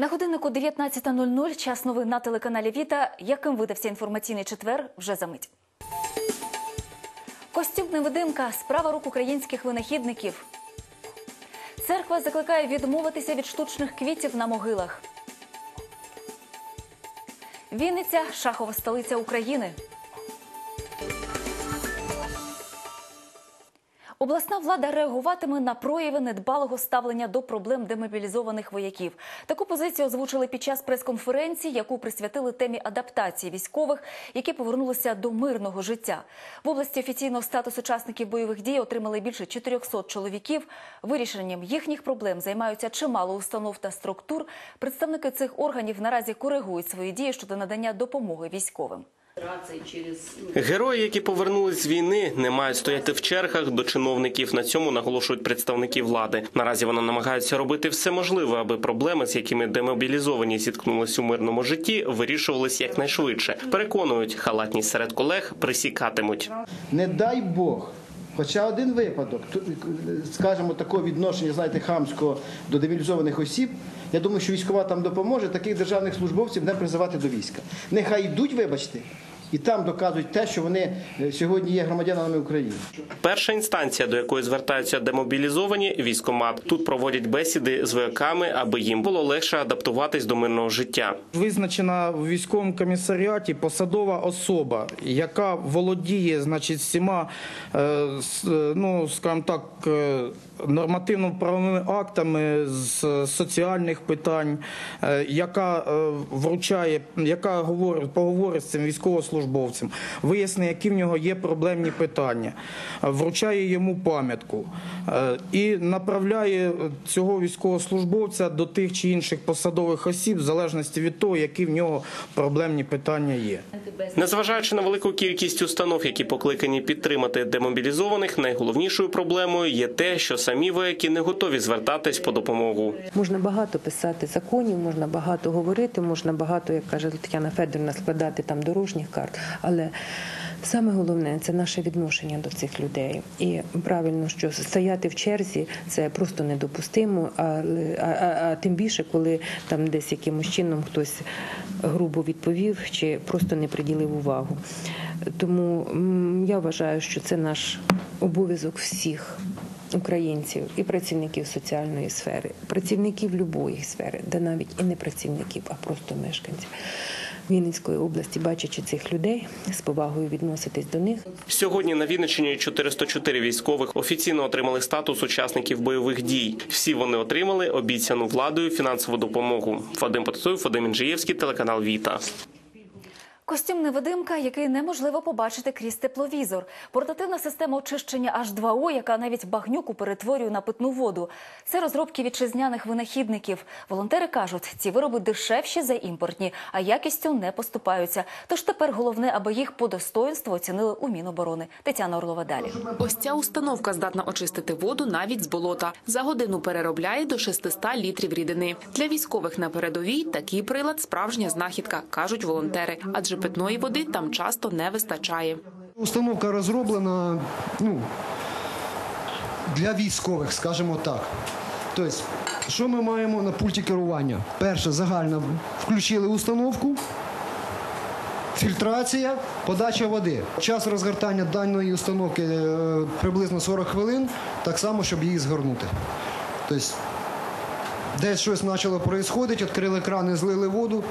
На годиннику 19.00 час новин на телеканалі Віта. Яким видався інформаційний четвер вже за мить. Костюм невидимка справа рук українських винахідників. Церква закликає відмовитися від штучних квітів на могилах. Вінниця шахова столиця України. Обласна влада реагуватиме на прояви недбалого ставлення до проблем демобілізованих вояків. Таку позицію озвучили під час прес-конференції, яку присвятили темі адаптації військових, які повернулися до мирного життя. В області офіційного статус учасників бойових дій отримали більше 400 чоловіків. Вирішенням їхніх проблем займаються чимало установ та структур. Представники цих органів наразі коригують свої дії щодо надання допомоги військовим. Герої, які повернулись з війни, не мають стояти в чергах до чиновників. На цьому наголошують представники влади. Наразі вони намагаються робити все можливе, аби проблеми, з якими демобілізовані зіткнулись у мирному житті, вирішувались якнайшвидше. Переконують, халатність серед колег присікатимуть. Не дай Бог. Хоча один випадок, скажімо, такого відношення, знаєте, хамського до демобілізованих осіб, я думаю, що військова там допоможе, таких державних службовців не призивати до війська. Нехай йдуть, вибачте, і там доказують те, що вони е, сьогодні є громадянами України. Перша інстанція, до якої звертаються демобілізовані, військомат. Тут проводять бесіди з вояками, аби їм було легше адаптуватись до мирного життя. Визначена в військовому комісаріаті посадова особа, яка володіє, значить, всіма, е, е, ну, скажімо так, нормативно-правовими актами з соціальних питань, яка вручає, яка говорить, поговорить з цим військовослужбовцем, виясни, які в нього є проблемні питання, вручає йому пам'ятку е, і направляє цього військовослужбовця до тих чи інших посадових осіб, в залежності від того, які в нього проблемні питання є. Незважаючи на велику кількість установ, які покликані підтримати демобілізованих, найголовнішою проблемою є те, що самі вояки не готові звертатись по допомогу. Можна багато писати законів, можна багато говорити, можна багато, як каже Тетяна Федорівна, складати там дорожніх карт. Але саме головне це наше відношення до цих людей. І правильно, що стояти в черзі це просто недопустимо. Але а, а, а тим більше, коли там десь якимось чином хтось грубо відповів чи просто не приділив увагу. Тому я вважаю, що це наш обов'язок всіх українців і працівників соціальної сфери, працівників любої сфери, де навіть і не працівників, а просто мешканців Вінницької області, бачачи цих людей, з повагою відноситись до них. Сьогодні на Вінниччині 404 військових офіційно отримали статус учасників бойових дій. Всі вони отримали обіцяну владою фінансову допомогу. Вадим Потасуєв, Вадим Інжиєвський, телеканал Віта. Костюм невидимка, який неможливо побачити крізь тепловізор. Портативна система очищення H2O, яка навіть багнюку перетворює на питну воду. Це розробки вітчизняних винахідників. Волонтери кажуть, ці вироби дешевші за імпортні, а якістю не поступаються. Тож тепер головне, аби їх по достоинству оцінили у Міноборони. Тетяна Орлова далі. Ось ця установка здатна очистити воду навіть з болота. За годину переробляє до 600 літрів рідини. Для військових на передовій такий прилад справжня знахідка, кажуть волонтери. Адже питної води там часто не вистачає. Установка розроблена ну, для військових, скажімо так. Тобто, що ми маємо на пульті керування? Перше, загально включили установку, фільтрація, подача води. Час розгортання даної установки е, приблизно 40 хвилин, так само, щоб її згорнути. Тобто, десь щось почало відбуватися, відкрили крани, злили воду,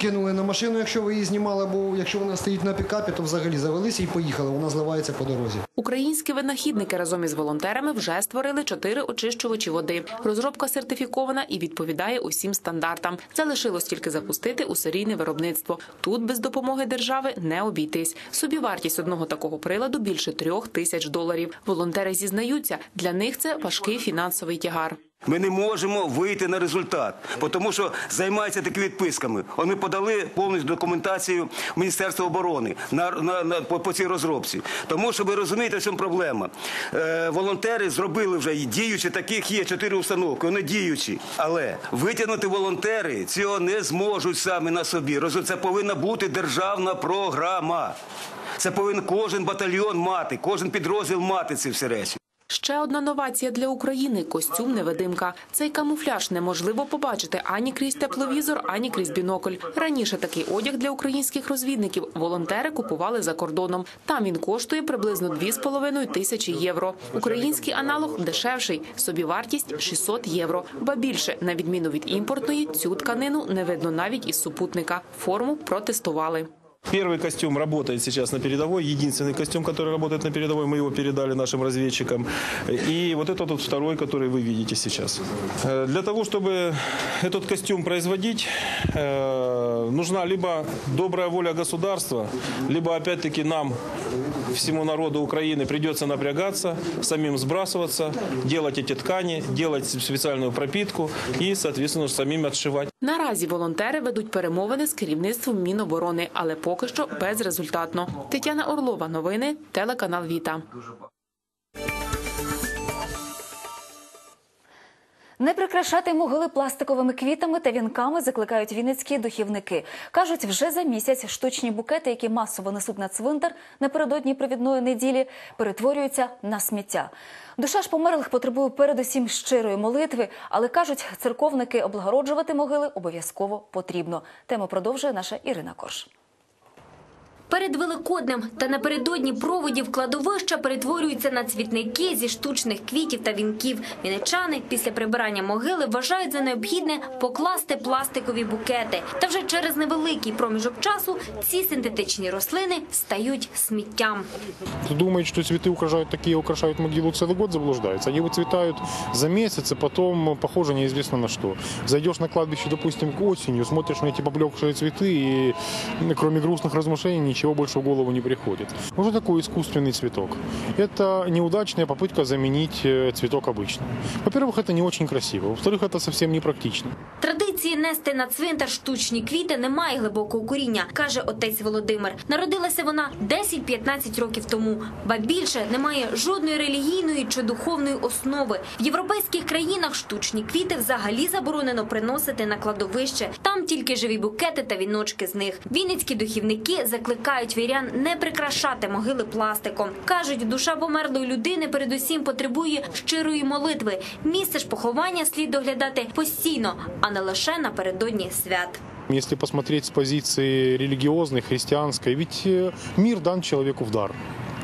кинули на машину, якщо ви її знімали, або якщо вона стоїть на пікапі, то взагалі завелися і поїхали, вона зливається по дорозі. Українські винахідники разом із волонтерами вже створили чотири очищувачі води. Розробка сертифікована і відповідає усім стандартам. Залишилось тільки запустити у серійне виробництво. Тут без допомоги держави не обійтись. Собівартість одного такого приладу більше трьох тисяч доларів. Волонтери зізнаються, для них це важкий фінансовий тягар. Ми не можемо вийти на результат, тому що займаються такими відписками. От ми подали повністю документацію в Міністерство оборони на, по, цій розробці. Тому що ви розумієте, в чому проблема. Е, волонтери зробили вже і діючі, таких є чотири установки, вони діючі. Але витягнути волонтери цього не зможуть самі на собі. Це повинна бути державна програма. Це повинен кожен батальйон мати, кожен підрозділ мати ці всі речі. Ще одна новація для України – костюм невидимка. Цей камуфляж неможливо побачити ані крізь тепловізор, ані крізь бінокль. Раніше такий одяг для українських розвідників волонтери купували за кордоном. Там він коштує приблизно 2,5 тисячі євро. Український аналог дешевший, собівартість 600 євро. Ба більше, на відміну від імпортної, цю тканину не видно навіть із супутника. Форму протестували. Первый костюм работает сейчас на передовой. Единственный костюм, который работает на передовой, мы его передали нашим разведчикам. И вот этот вот второй, который вы видите сейчас. Э, Для того, чтобы этот костюм производить, э, нужна либо добрая воля государства, либо опять-таки нам, всему народу Украины, придется напрягаться, самим сбрасываться, делать эти ткани, делать специальную пропитку и, соответственно, самим отшивать. Наразі волонтери ведуть перемовини з керівництвом Міноборони, але поки що безрезультатно. Тетяна Орлова, новини, телеканал Віта. Не прикрашати могили пластиковими квітами та вінками закликають вінницькі духівники. Кажуть, вже за місяць штучні букети, які масово несуть на цвинтар напередодні провідної неділі, перетворюються на сміття. Душа ж померлих потребує передусім щирої молитви, але кажуть, церковники облагороджувати могили обов'язково потрібно. Тему продовжує наша Ірина Корж. Перед Великоднем та напередодні проводів кладовища перетворюються на цвітники зі штучних квітів та вінків. Вінничани після прибирання могили вважають за необхідне покласти пластикові букети. Та вже через невеликий проміжок часу ці синтетичні рослини стають сміттям. Кто думает, что цветы украшают такие, украшают могилу целый год, заблуждается. Они выцветают за месяц, и потом похоже неизвестно на что. Зайдешь на кладбище, допустим, к осенью, смотришь на эти поблекшие цветы, и м, кроме грустных размышлений ничего больше в голову не приходит. Ну, Что такое искусственный цветок? Это неудачная попытка заменить э, цветок обычным. Во-первых, это не очень красиво. Во-вторых, это совсем не практично. Традиції нести на цвинтар штучні квіти немає глибокого коріння, каже отець Володимир. Народилася вона 10-15 років тому. Ба більше немає жодної релігійної чи духовної основи. В європейських країнах штучні квіти взагалі заборонено приносити на кладовище. Там тільки живі букети та віночки з них. Вінницькі духівники закликають вірян не прикрашати могили пластиком. кажуть, душа померлої людини передусім потребує щирої молитви. Місце ж поховання слід доглядати постійно, а не лише напередодні свят. Если посмотреть с позиции религиозной, христианской, ведь э, мир дан человеку в дар.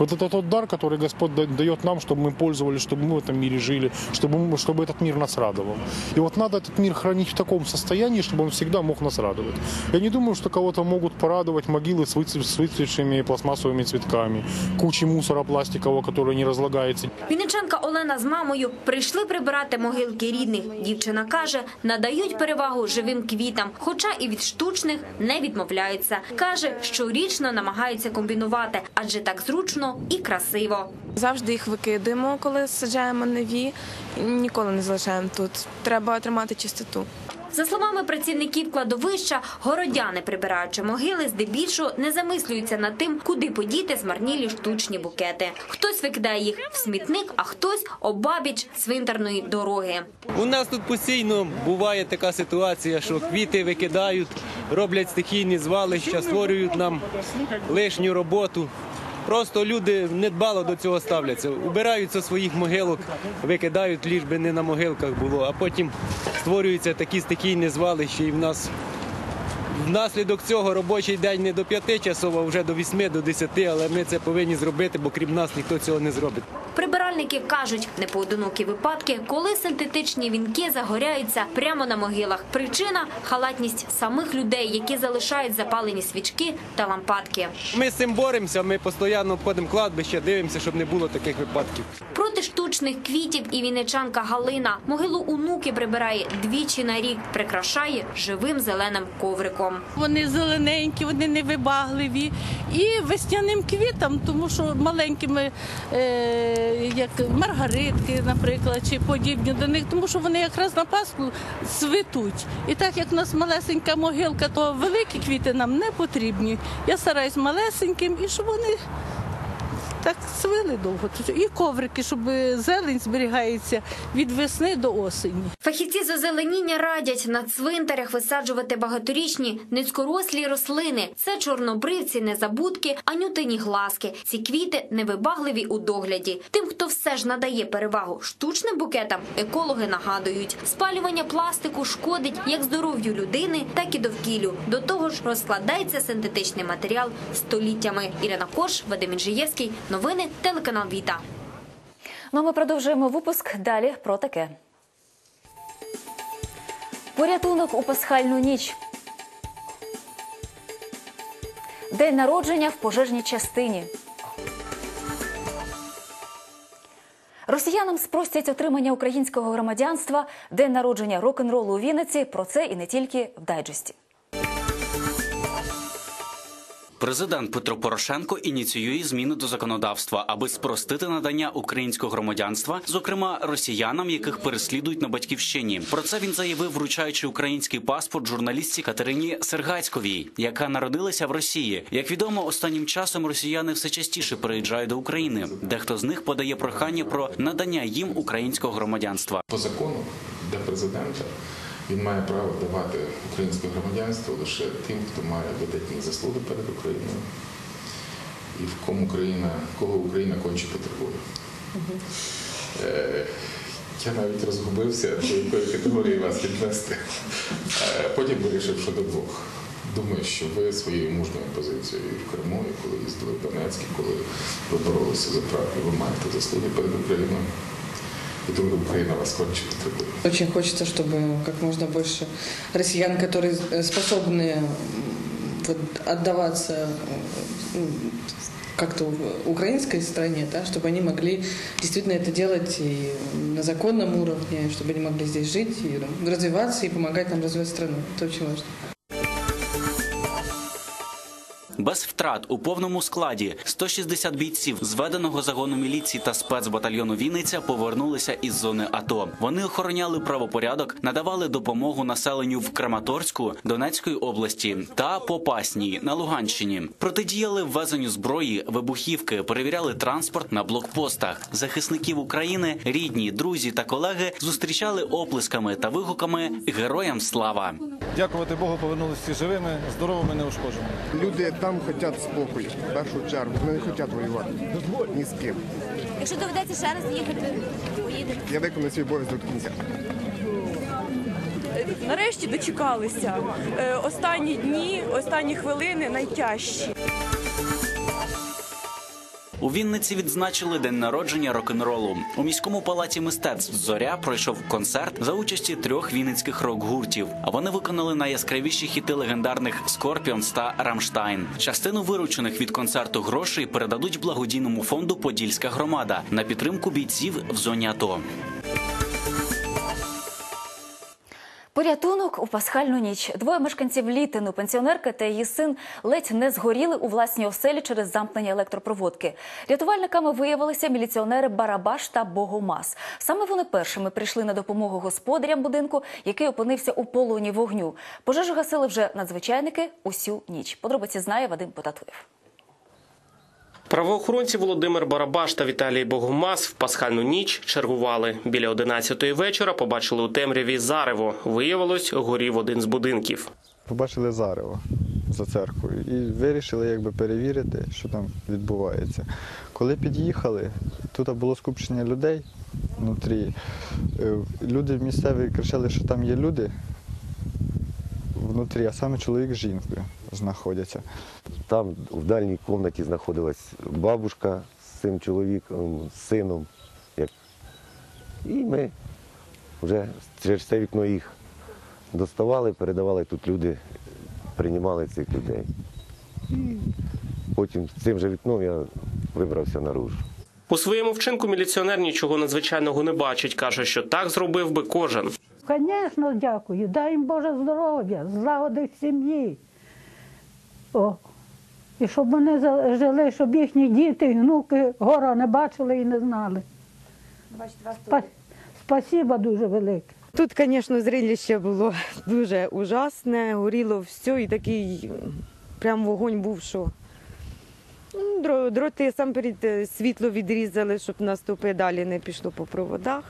Вот это тот дар, который Господь да- дает нам, чтобы мы пользовались, чтобы мы в этом мире жили, чтобы, мы- чтобы этот мир нас радовал. И вот надо этот мир хранить в таком состоянии, чтобы он всегда мог нас радовать. Я не думаю, что кого-то могут порадовать могилы с, выцве- с выцветшими пластмассовыми цветками, кучей мусора пластикового, который не разлагается. Вінничанка Олена з мамою прийшли прибирати могилки рідних. Дівчина каже, надають перевагу живим квітам, хоча і від штучних не відмовляються. Каже, щорічно намагаються комбінувати, адже так зручно і красиво. Завжди їх викидаємо, коли саджаємо нові. Ніколи не залишаємо тут. Треба тримати чистоту. За словами працівників кладовища, городяни, прибираючи могили, здебільшого не замислюються над тим, куди подіти змарнілі штучні букети. Хтось викидає їх в смітник, а хтось обабіч цвинтарної дороги. У нас тут постійно буває така ситуація, що квіти викидають, роблять стихійні звалища, створюють нам лишню роботу. Просто люди недбало до цього ставляться. Убираються своїх могилок, викидають, ліж би не на могилках було, а потім створюються такі стихійні звалища, і в нас внаслідок цього робочий день не до п'яти часов, а вже до вісьми, до десяти, але ми це повинні зробити, бо крім нас ніхто цього не зробить. Прибиральники кажуть, непоодинокі випадки, коли синтетичні вінки загоряються прямо на могилах. Причина халатність самих людей, які залишають запалені свічки та лампадки. Ми з цим боремося, ми постійно обходимо кладбище, дивимося, щоб не було таких випадків. Проти штучних квітів і вінничанка Галина могилу онуки прибирає двічі на рік, прикрашає живим зеленим ковриком. Вони зелененькі, вони невибагливі. І весняним квітам, тому що маленькими, е, як маргаритки, наприклад, чи подібні до них, тому що вони якраз на Пасху цвітуть. І так як у нас малесенька могилка, то великі квіти нам не потрібні. Я стараюсь малесеньким і щоб вони так свили довго. І коврики, щоб зелень зберігається від весни до осені. Фахівці з озеленіння радять на цвинтарях висаджувати багаторічні низькорослі рослини. Це чорнобривці, незабудки, анютині глазки. Ці квіти невибагливі у догляді. Тим, хто все ж надає перевагу штучним букетам, екологи нагадують, спалювання пластику шкодить як здоров'ю людини, так і довкіллю. До того ж, розкладається синтетичний матеріал століттями. Ірина Кош, Вадим Інжиєвський. Новини телеканал Віта. Ну ми продовжуємо випуск. Далі про таке. Порятунок у пасхальну ніч. День народження в пожежній частині. Росіянам спростять отримання українського громадянства. День народження рок-н-ролу у Вінниці. Про це і не тільки в дайджесті. Президент Петро Порошенко ініціює зміни до законодавства, аби спростити надання українського громадянства, зокрема росіянам, яких переслідують на батьківщині. Про це він заявив, вручаючи український паспорт журналістці Катерині Сергацьковій, яка народилася в Росії. Як відомо, останнім часом росіяни все частіше переїжджають до України. Дехто з них подає прохання про надання їм українського громадянства. По закону для президента він має право давати українське громадянство лише тим, хто має видатні заслуги перед Україною і в кому Україна, кого Україна конче потребує. Е, Я навіть розгубився, до якої категорії вас віднести. Е, Потім вирішив, що до двох. Думаю, що ви своєю мужньою позицією і в Криму, і коли їздили в Донецьк, і коли ви боролися за правду, ви маєте заслуги перед Україною. І тому Україна вас конче потребує. Очень хочется, чтобы как можно больше россиян, которые э, способны м, вот, отдаваться э, м, как-то в украинской стране, да, чтобы они могли действительно это делать и на законном уровне, чтобы они могли здесь жить и ну, развиваться и помогать нам развивать страну. Это очень важно. Без втрат у повному складі 160 бійців зведеного загону міліції та спецбатальйону Вінниця повернулися із зони АТО. Вони охороняли правопорядок, надавали допомогу населенню в Краматорську, Донецької області та Попасній на Луганщині. Протидіяли ввезенню зброї, вибухівки, перевіряли транспорт на блокпостах. Захисників України, рідні, друзі та колеги зустрічали оплесками та вигуками Героям слава. Дякувати Богу, повернулися живими, здоровими, неушкодженими. Люди там хочуть спокою, в першу чергу. Вони не хочуть воювати. Ні з ким. Якщо доведеться ще раз їхати, поїдете. Я виконую свій обов'язок до кінця. Нарешті дочекалися. Е, Останні дні, останні хвилини найтяжчі. У Вінниці відзначили день народження рок-н-ролу. У міському палаці мистецтв Зоря пройшов концерт за участі трьох вінницьких рок-гуртів. А вони виконали найяскравіші хіти легендарних Scorpions та Rammstein. Частину виручених від концерту грошей передадуть благодійному фонду Подільська громада на підтримку бійців в зоні АТО. Порятунок у пасхальну ніч. Двоє мешканців Літину, пенсіонерка та її син ледь не згоріли у власній оселі через замкнення електропроводки. Рятувальниками виявилися міліціонери Барабаш та Богомаз. Саме вони першими прийшли на допомогу господарям будинку, який опинився у полоні вогню. Пожежу гасили вже надзвичайники усю ніч. Подробиці знає Вадим Потатуєв. Правоохоронці Володимир Барабаш та Віталій Богомаз в пасхальну ніч чергували. Біля 11-ї вечора побачили у темряві зарево. Виявилось, горів один з будинків. побачили зарево за церквою і вирішили якби перевірити, що там відбувається. Коли під'їхали, тут було скупчення людей внутрі. Е, Люди місцеві кричали, що там є люди внутрі, а саме чоловік з жінкою знаходяться. Там в дальній кімнаті знаходилась бабушка з цим чоловіком, з сином. Як... І ми вже через це вікно їх доставали, передавали тут люди, приймали цих людей. І потім цим же вікном я вибрався наружу. У своєму вчинку міліціонер нічого надзвичайного не бачить. каже, що так зробив би кожен. Звісно, дякую. Дай їм Боже здоров'я, злагоди сім'ї. О. І щоб вони жили, щоб їхні діти і внуки гора не бачили і не знали. Спа- Спасіба дуже велике. Тут, звісно, зрелище було дуже ужасне, горіло все і такий прям вогонь був, що ну, дроти сам перед е, світло відрізали, щоб наступи далі не пішло по проводах.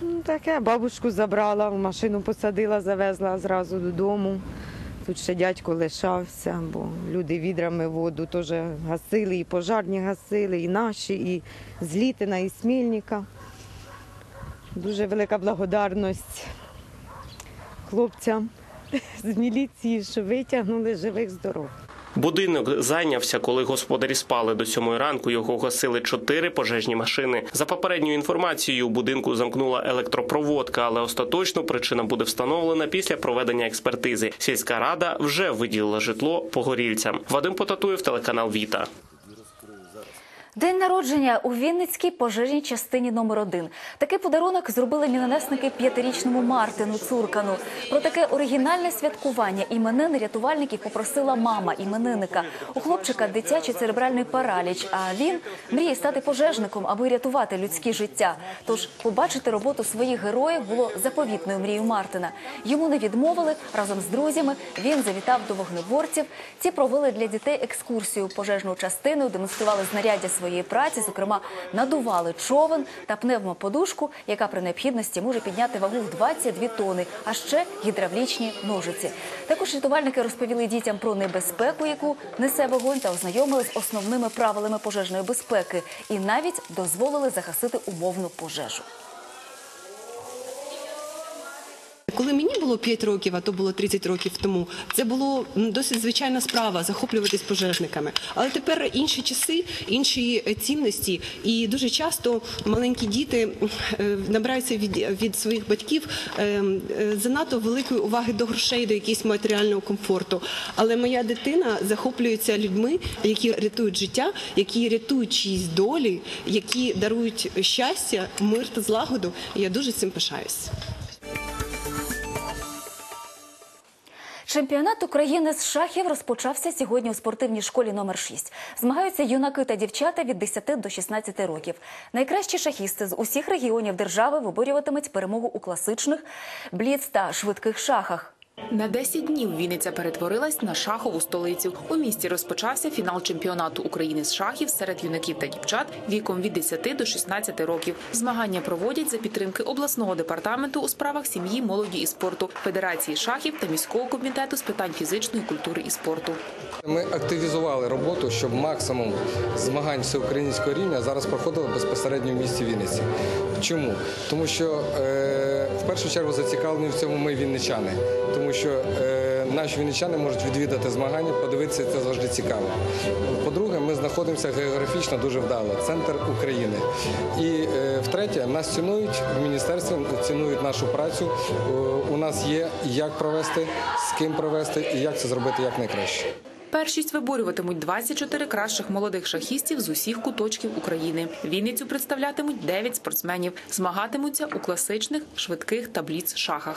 Ну, таке, бабушку забрала, в машину посадила, завезла зразу додому. Тут ще дядько лишався, бо люди відрами воду теж гасили, і пожарні гасили, і наші, і з Літина, і Смільника. Дуже велика благодарність хлопцям з міліції, що витягнули живих здорових. Будинок зайнявся, коли господарі спали. До сьомої ранку його гасили чотири пожежні машини. За попередньою інформацією, у будинку замкнула електропроводка, але остаточно причина буде встановлена після проведення експертизи. Сільська рада вже виділила житло погорільцям. Вадим Потатуєв, телеканал Віта. День народження у Вінницькій пожежній частині номер 1 Такий подарунок зробили мінонесники п'ятирічному Мартину Цуркану. Про таке оригінальне святкування іменин рятувальників попросила мама іменинника. У хлопчика дитячий церебральний параліч. А він мріє стати пожежником, аби рятувати людські життя. Тож побачити роботу своїх героїв було заповітною мрією Мартина. Йому не відмовили разом з друзями. Він завітав до вогнеборців. Ці провели для дітей екскурсію пожежною частиною, демонстрували знаряддя своєї праці, зокрема, надували човен та пневмоподушку, яка при необхідності може підняти вагу в 22 тони, а ще гідравлічні ножиці. Також рятувальники розповіли дітям про небезпеку, яку несе вогонь, та ознайомили з основними правилами пожежної безпеки, і навіть дозволили загасити умовну пожежу. Коли мені було 5 років, а то було 30 років тому, це було досить звичайна справа захоплюватись пожежниками. Але тепер інші часи, інші е, цінності, і дуже часто маленькі діти е, набираються від, від своїх батьків е, занадто великої уваги до грошей, до якогось матеріального комфорту. Але моя дитина захоплюється людьми, які рятують життя, які рятують чиїсь долі, які дарують щастя, мир та злагоду. Я дуже цим пишаюсь. Чемпіонат України з шахів розпочався сьогодні у спортивній школі номер 6. Змагаються юнаки та дівчата від 10 до 16 років. Найкращі шахісти з усіх регіонів держави виборюватимуть перемогу у класичних, бліц та швидких шахах. На 10 днів Вінниця перетворилась на шахову столицю. У місті розпочався фінал чемпіонату України з шахів серед юнаків та дівчат віком від 10 до 16 років. Змагання проводять за підтримки обласного департаменту у справах сім'ї, молоді і спорту, федерації шахів та міського комітету з питань фізичної культури і спорту. Ми активізували роботу, щоб максимум змагань всеукраїнського рівня зараз проходило безпосередньо в місті Вінниці. Чому? Тому що е, в першу чергу зацікавлені в цьому ми вінничани, тому що е, наші вінничани можуть відвідати змагання, подивитися це завжди цікаво. По-друге, ми знаходимося географічно дуже вдало, центр України. І е, втретє, нас цінують в міністерстві, цінують нашу працю. Е, у нас є як провести, з ким провести і як це зробити як найкраще. Першість виборюватимуть 24 кращих молодих шахістів з усіх куточків України. Вінницю представлятимуть 9 спортсменів. Змагатимуться у класичних, швидких та бліц-шахах.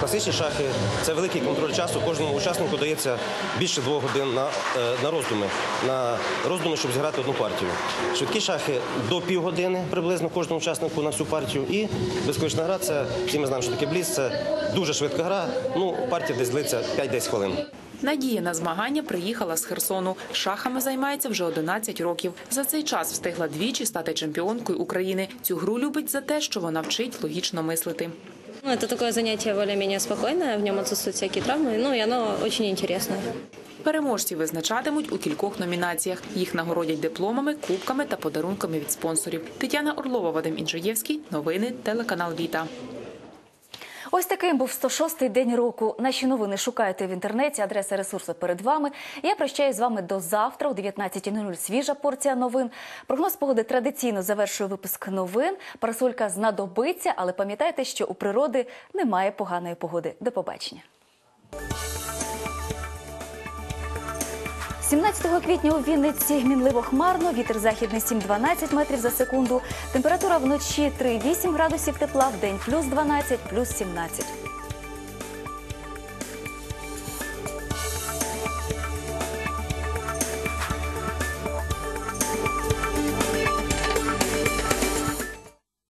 Класичні шахи це великий контроль часу. Кожному учаснику дається більше двох годин на, е, на роздуми, на роздуми, щоб зіграти одну партію. Швидкі шахи до півгодини приблизно кожному учаснику на всю партію. І безконечна гра це всі ми знаємо, що таке бліц. Це дуже швидка гра. Ну, партія десь длиться 5-10 хвилин. Надія на змагання приїхала з Херсону. Шахами займається вже 11 років. За цей час встигла двічі стати чемпіонкою України. Цю гру любить за те, що вона вчить логічно мислити. Ну, это такое занятие более-менее спокойное, в нем отсутствуют всякие травмы, ну и оно очень интересное. Переможці визначатимуть у кількох номінаціях. Їх нагородять дипломами, кубками та подарунками від спонсорів. Тетяна Орлова, Вадим Інжиєвський. Новини телеканал Віта. Ось таким був 106-й день року. Наші новини шукайте в інтернеті. Адреса ресурсу перед вами. Я прощаюсь з вами до завтра о 19.00. Свіжа порція новин. Прогноз погоди традиційно завершує випуск новин. Парасолька знадобиться, але пам'ятайте, що у природи немає поганої погоди. До побачення. 17 квітня у Вінниці мінливо хмарно, вітер західний 7-12 метрів за секунду. Температура вночі 3-8 градусів тепла, в день плюс 12, плюс 17.